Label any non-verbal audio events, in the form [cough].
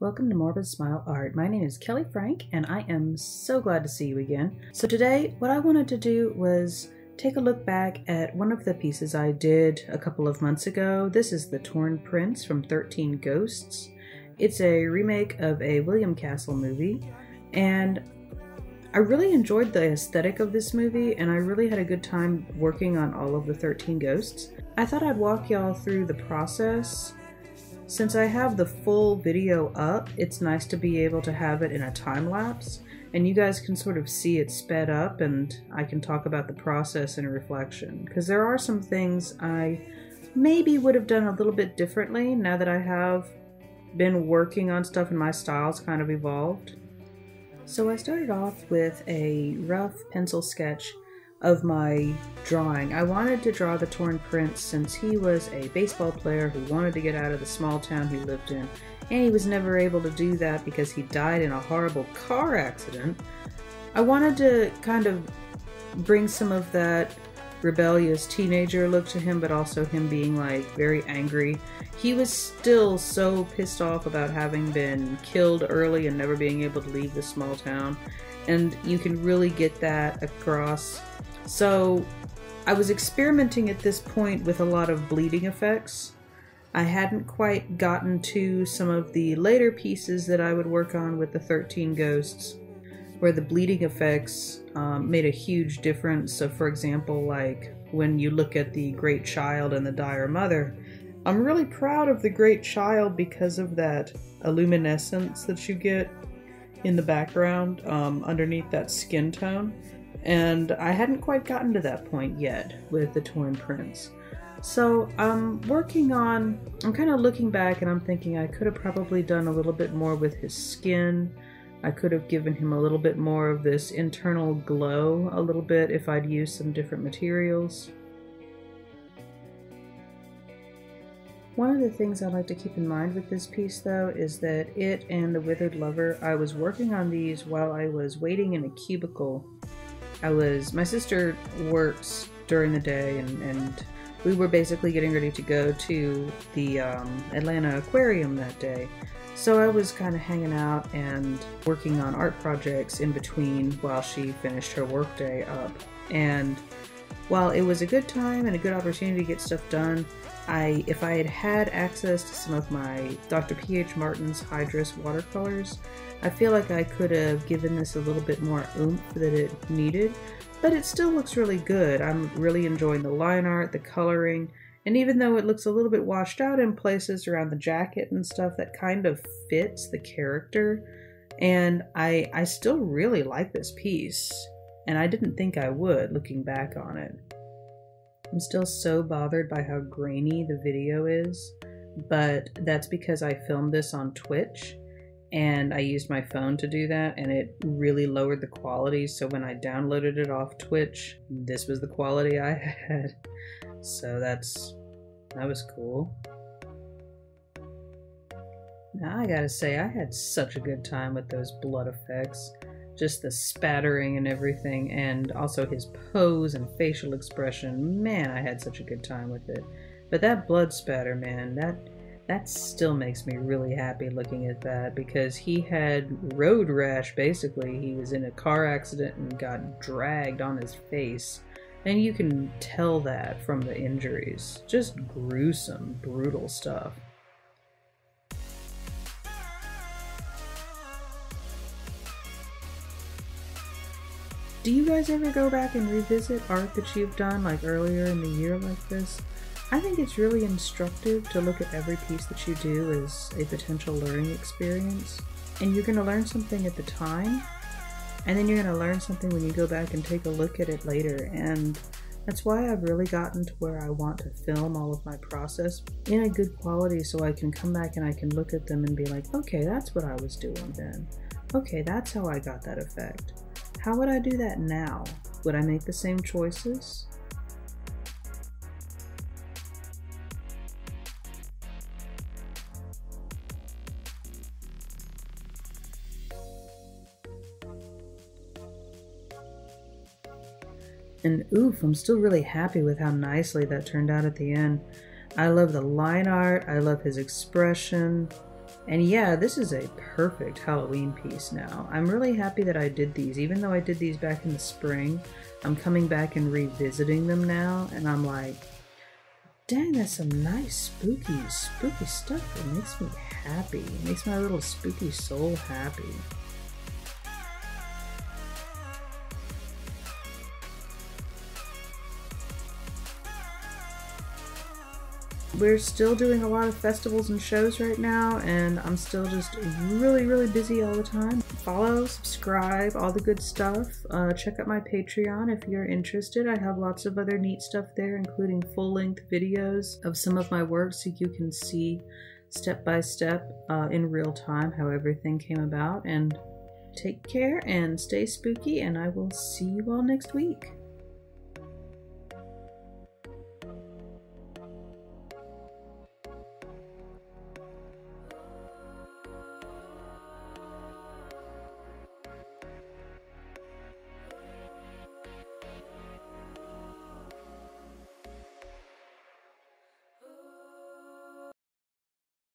Welcome to Morbid Smile Art. My name is Kelley Frank and I am so glad to see you again. So today what I wanted to do was take a look back at one of the pieces I did a couple of months ago. This is The Torn Prince from 13 Ghosts. It's a remake of a William Castle movie and I really enjoyed the aesthetic of this movie and I really had a good time working on all of the 13 Ghosts. I thought I'd walk y'all through the process since I have the full video up, it's nice to be able to have it in a time lapse and you guys can sort of see it sped up and I can talk about the process in reflection because there are some things I maybe would have done a little bit differently now that I have been working on stuff and my style's kind of evolved. So I started off with a rough pencil sketch of my drawing. I wanted to draw the Torn Prince since he was a baseball player who wanted to get out of the small town he lived in, and he was never able to do that because he died in a horrible car accident. I wanted to kind of bring some of that rebellious teenager look to him, but also him being like very angry. He was still so pissed off about having been killed early and never being able to leave the small town, and you can really get that across so I was experimenting at this point with a lot of bleeding effects. I hadn't quite gotten to some of the later pieces that I would work on with the 13 Ghosts, where the bleeding effects um, made a huge difference. So, for example, like when you look at the Great Child and the Dire Mother, I'm really proud of the Great Child because of that illuminescence that you get in the background um, underneath that skin tone and I hadn't quite gotten to that point yet with the Torn Prince. So I'm working on, I'm kind of looking back and I'm thinking I could have probably done a little bit more with his skin. I could have given him a little bit more of this internal glow a little bit if I'd used some different materials. One of the things I like to keep in mind with this piece though is that it and the Withered Lover, I was working on these while I was waiting in a cubicle I was, my sister works during the day and, and we were basically getting ready to go to the um, Atlanta Aquarium that day. So I was kind of hanging out and working on art projects in between while she finished her workday up. And while it was a good time and a good opportunity to get stuff done, I if I had had access to some of my Dr. P.H. Martin's Hydrus watercolors, I feel like I could have given this a little bit more oomph that it needed, but it still looks really good. I'm really enjoying the line art, the coloring, and even though it looks a little bit washed out in places around the jacket and stuff, that kind of fits the character. And I I still really like this piece, and I didn't think I would looking back on it. I'm still so bothered by how grainy the video is, but that's because I filmed this on Twitch and I used my phone to do that and it really lowered the quality so when I downloaded it off Twitch this was the quality I [laughs] had. So that's that was cool. Now I gotta say I had such a good time with those blood effects just the spattering and everything and also his pose and facial expression man I had such a good time with it but that blood spatter man that that still makes me really happy looking at that because he had road rash basically. He was in a car accident and got dragged on his face. And you can tell that from the injuries. Just gruesome, brutal stuff. Do you guys ever go back and revisit art that you've done like earlier in the year like this? I think it's really instructive to look at every piece that you do as a potential learning experience. And you're going to learn something at the time, and then you're going to learn something when you go back and take a look at it later. And that's why I've really gotten to where I want to film all of my process in a good quality so I can come back and I can look at them and be like, okay, that's what I was doing then. Okay, that's how I got that effect. How would I do that now? Would I make the same choices? And oof, I'm still really happy with how nicely that turned out at the end. I love the line art, I love his expression. And yeah, this is a perfect Halloween piece now. I'm really happy that I did these. Even though I did these back in the spring, I'm coming back and revisiting them now, and I'm like, dang, that's some nice spooky, spooky stuff. It makes me happy. It makes my little spooky soul happy. We're still doing a lot of festivals and shows right now, and I'm still just really, really busy all the time. Follow, subscribe, all the good stuff. Uh, check out my Patreon if you're interested. I have lots of other neat stuff there, including full length videos of some of my work so you can see step by step uh, in real time how everything came about. And take care and stay spooky, and I will see you all next week.